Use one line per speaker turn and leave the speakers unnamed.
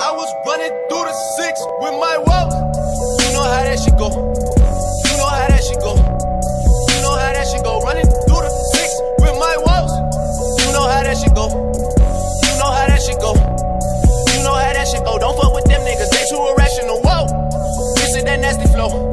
I was running through the six with my walk. You know how that shit go. You know how that shit go. You know how that shit go. Running through the six with my walls. You know how that shit go. You know how that shit go. You know how that shit go. Don't fuck with them niggas, they too irrational. Whoa, this is that nasty flow.